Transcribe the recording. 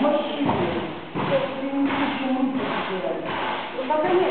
Машины. Пока нет.